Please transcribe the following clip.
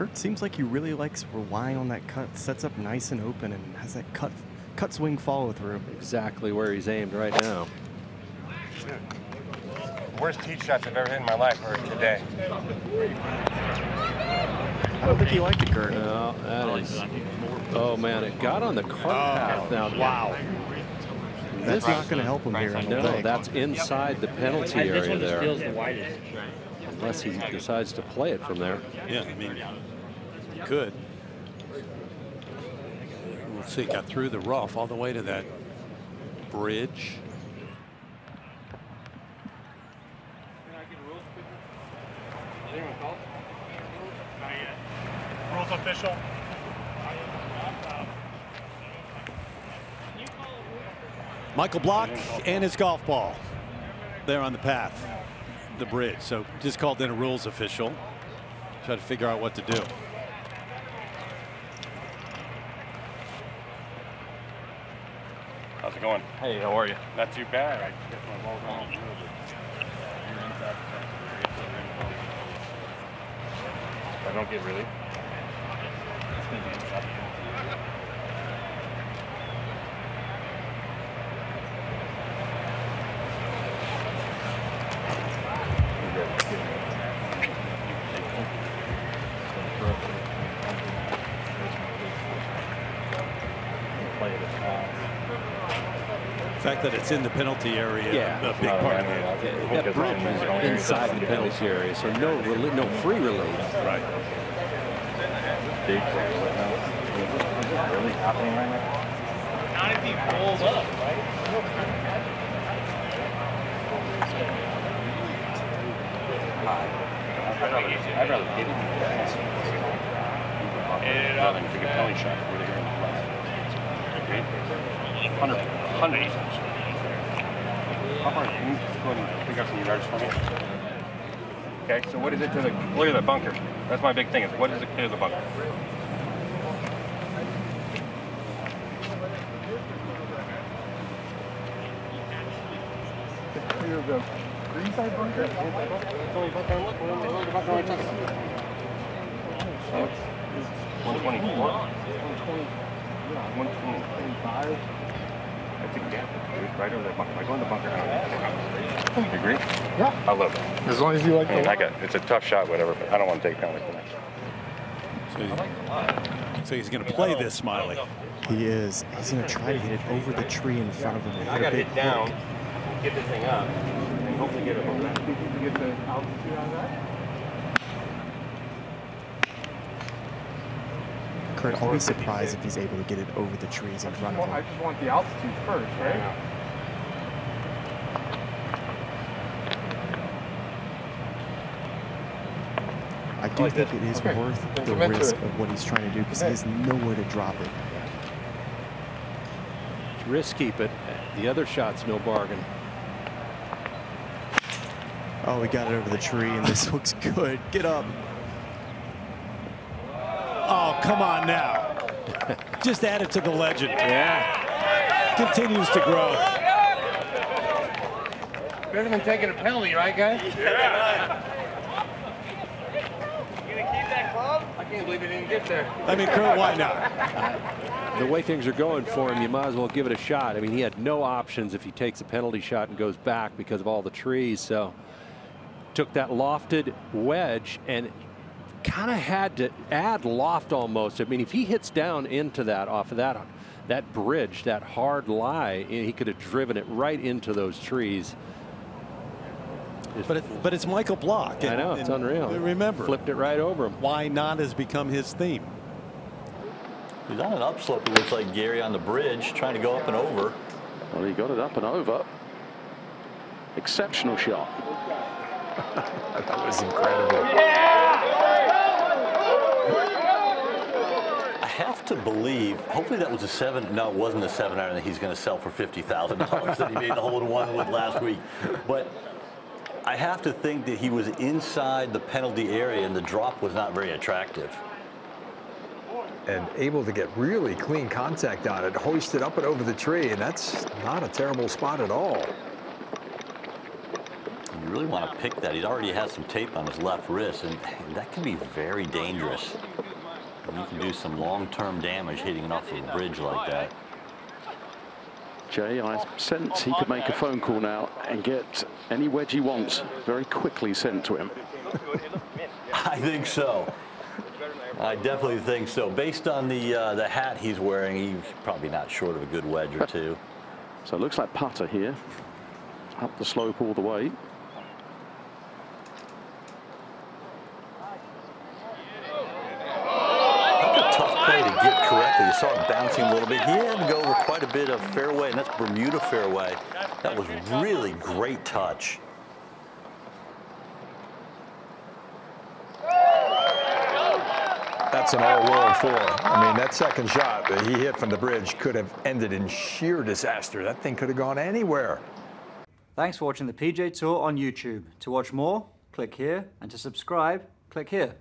Curt seems like he really likes relying on that cut. Sets up nice and open and has that cut cut swing follow through. Exactly where he's aimed right now. Worst tee shots I've ever hit in my life were today. I don't think he liked it, Curt. No, that is. Oh man, it got on the cart oh, path. Now, Wow. That's not going to help him here. No, think. that's inside the penalty This area one just there. Feels the widest. Unless he decides to play it from there. Yeah, I mean, you could. We'll see. Got through the rough all the way to that bridge. Can I get rules official. Michael Block and his golf ball there on the path, the bridge. So just called in a rules official. Try to figure out what to do. How's it going? Hey, how are you? Not too bad. I guess my ball's on. I don't get really. The fact that it's in the penalty area, yeah. a big part of it. That bridge is inside the penalty area, so no no free release, Right. Really happening right now? Not if he pulls up, right? I'd rather get it. And it up. Take a penalty shot. Really good. 100 underneath it. How far can you go and pick up some yards for me? Okay, so what is it to the look at the bunker? That's my big thing, is what is it the bunker? To the bunker? Bunker that's a gap, dude, right over the bunker. I go in the bunker, I hmm. You agree? Yeah. I love it. As long as you like I mean, I got, it's a tough shot, whatever, but I don't want to take penalty for that. So, he- so he's going to play this, Smylie. He is. He's going to try to hit it over the tree in front of him. and I hit a got big hit down, hook. get this thing up, and hopefully get it over that. Think you get the altitude on that? Curt, I'll be surprised if he's able to get it over the trees in front of him. I just want the altitude first, right? I do think it is Okay. worth Then the risk of what he's trying to do because he has nowhere to drop it. Risk keep it. The other shot's no bargain. Oh, we got it over the tree, and this looks good. Get up. Come on now. Just add it to the legend. Yeah. Continues to grow. Better than taking a penalty, right, guys? Yeah. I can't believe it didn't get there. I mean, Curt, why not? The way things are going for him, you might as well give it a shot. I mean, he had no options if he takes a penalty shot and goes back because of all the trees. So took that lofted wedge and kind of had to add loft almost. I mean, if he hits down into that off of that that bridge, that hard lie, eh, he could have driven it right into those trees. But it, but it's Michael Block. I know, it's unreal. Remember, Flipped it right over him. why not has become his theme. He's on an upslope. It looks like Gary on the bridge trying to go up and over. Well, he got it up and over. Exceptional shot. That was incredible. I have to believe, hopefully that was a seven. No, it wasn't a seven iron that he's going to sell for $50,000 that he made the hole in one with last week. But I have to think that he was inside the penalty area and the drop was not very attractive. and able to get really clean contact on it, hoist it up and over the tree, and that's not a terrible spot at all. Really want to pick that. He already has some tape on his left wrist, and, and that can be very dangerous. You can do some long-term damage hitting it off of a bridge like that. Jay, I sense he could make a phone call now and get any wedge he wants very quickly sent to him. I think so. I definitely think so. Based on the uh, the hat he's wearing, he's probably not short of a good wedge or two. So it looks like putter here. Up the slope all the way. a tough play to get correctly. You saw it bouncing a little bit. He had to go over quite a bit of fairway, and that's Bermuda fairway. That was really great touch. That's an all-world four. I mean, that second shot that he hit from the bridge could have ended in sheer disaster. That thing could have gone anywhere. Thanks for watching the PGA Tour on YouTube. To watch more, click here, and to subscribe, click here.